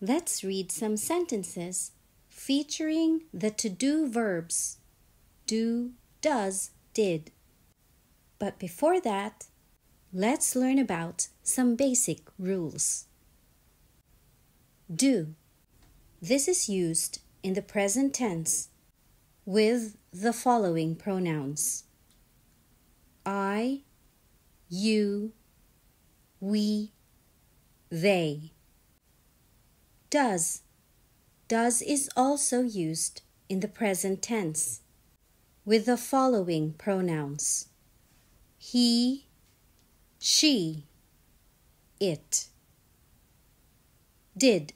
Let's read some sentences featuring the to do verbs do, does, did. But before that, let's learn about some basic rules. Do. This is used in the present tense with the following pronouns I, you, we, they. Does. Does is also used in the present tense with the following pronouns he, she, it. Did.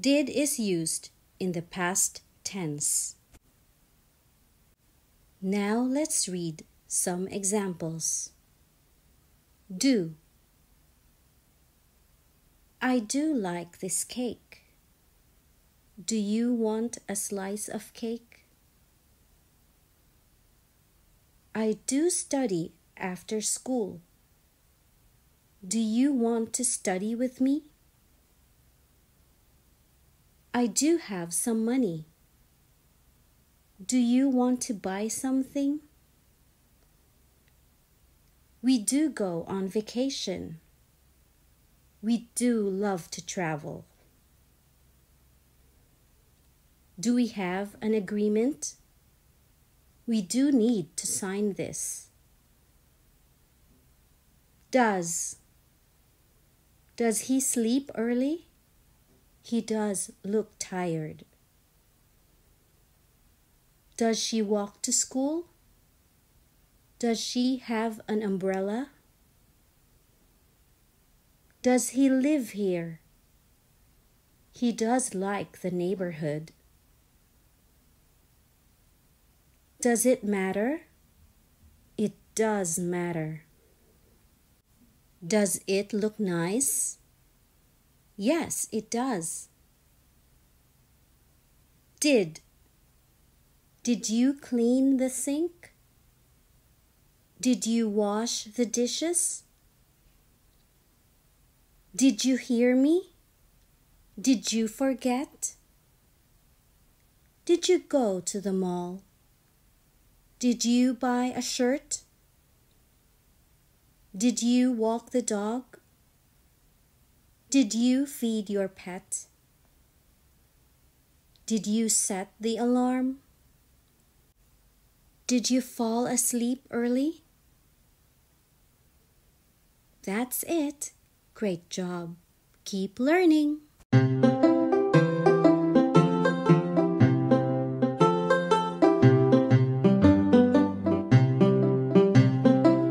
Did is used in the past tense. Now let's read some examples. Do. I do like this cake. Do you want a slice of cake? I do study after school. Do you want to study with me? I do have some money. Do you want to buy something? We do go on vacation. We do love to travel. Do we have an agreement? We do need to sign this. Does. Does he sleep early? He does look tired. Does she walk to school? Does she have an umbrella? Does he live here? He does like the neighborhood. Does it matter? It does matter. Does it look nice? Yes, it does. Did. Did you clean the sink? Did you wash the dishes? Did you hear me? Did you forget? Did you go to the mall? Did you buy a shirt? Did you walk the dog? Did you feed your pet? Did you set the alarm? Did you fall asleep early? That's it. Great job. Keep learning.